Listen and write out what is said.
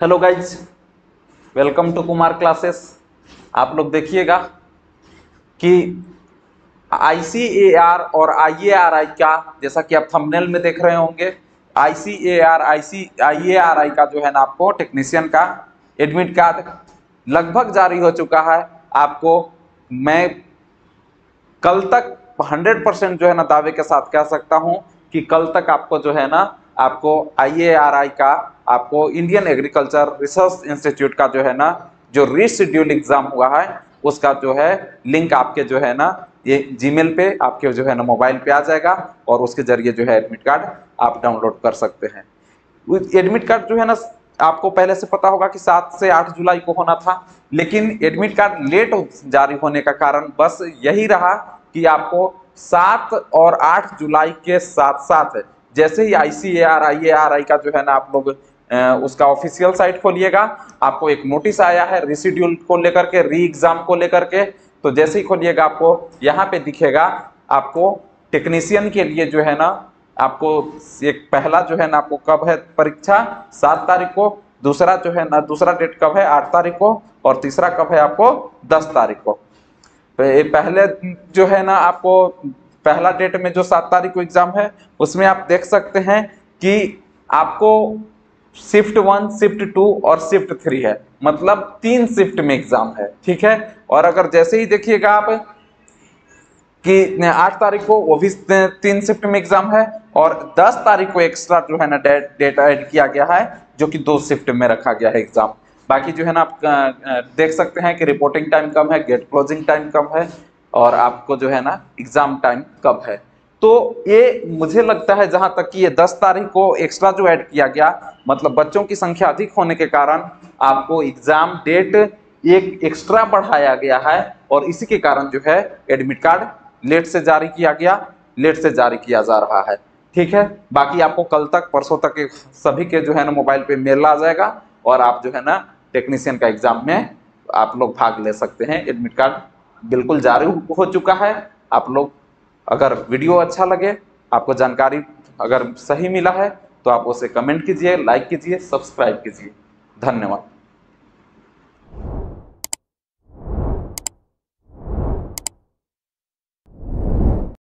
Hello guys welcome to Kumar classes. आप लोग देखिएगा कि आईसीएआर और आईएआरआई का जैसा कि आप थंबनेल में देख रहे होंगे आईसीएआर आईसी आईएआरआई का जो है ना आपको टेक्नीशियन का एडमिट कार्ड लगभग जारी हो चुका है। आपको मैं कल तक 100 परसेंट जो है ना दावे के साथ कह सकता हूँ कि कल तक आपको जो है ना आपको आईएआरआई का आपको इंडियन एग्रीकल्चर रिसर्च इंस्टीट्यूट का जो है ना, जो रीशेड्यूल एग्ज़ाम हुआ है, उसका जो है लिंक आपके जो है ना, ये जीमेल पे आपके जो है ना मोबाइल पे आ जाएगा और उसके ज़रिए जो है एडमिट कार्ड आप डाउनलोड कर सकते हैं। एडमिट कार्ड जो है ना, आपको पहले से पता होगा कि सात से आठ जुलाई को होना था, लेकिन एडमिट कार्ड लेट जारी होने का कारण बस यही रहा कि आपको सात और आठ जुलाई के साथ साथ जैसे ही आईसीएआर आईएआरआई का जो है ना आप लोग उसका ऑफिशियल साइट खोलिएगा। आपको एक नोटिस आया है रिसीड्यूल को लेकर के री एग्ज़ाम को लेकर के। तो जैसे ही खोलिएगा आपको, यहाँ पे दिखेगा आपको टेक्नीशियन के लिए जो है ना, आपको एक पहला जो है ना आपको कब है परीक्षा? सात तारीख को। दूसरा जो है ना, दूसरा डेट कब है? आठ तारीख को। और तीसरा कब है आपको? दस तारीख को। तो पहले जो है ना आपको पहला डेट में जो सात तारीख को एग्ज़ाम है, उसमें आप देख सकते हैं कि आपको शिफ्ट वन शिफ्ट टू और शिफ्ट थ्री है। मतलब तीन शिफ्ट में एग्ज़ाम है, ठीक है? और अगर जैसे ही देखिएगा आप कि आठ तारीख को, वो भी तीन शिफ्ट में एग्ज़ाम है और दस तारीख को एक्स्ट्रा जो है ना डेटा ऐड किया गया है, जो कि दो शिफ्ट में रखा गया है एग्ज़ाम बाकी जो है ना आप देख सकते हैं कि रिपोर्टिंग टाइम कम है गेट क्लोजिंग टाइम कम है और आपको जो है ना एग्ज़ाम टाइम कब है। तो ये मुझे लगता है जहाँ तक कि ये 10 तारीख को एक्स्ट्रा जो ऐड किया गया मतलब बच्चों की संख्या अधिक होने के कारण आपको एग्ज़ाम डेट एक एक्स्ट्रा बढ़ाया गया है और इसी के कारण जो है एडमिट कार्ड लेट से जारी किया गया लेट से जारी किया जा रहा है। ठीक है? बाकी आपको कल तक, परसों तक सभी के जो है ना मोबाइल पे मेल आ जाएगा और आप जो है ना टेक्नीशियन का एग्ज़ाम में आप लोग भाग ले सकते हैं। एडमिट कार्ड बिल्कुल जारी हो चुका है। आप लोग अगर वीडियो अच्छा लगे, आपको जानकारी अगर सही मिला है तो आप उसे कमेंट कीजिए, लाइक कीजिए, सब्सक्राइब कीजिए। धन्यवाद।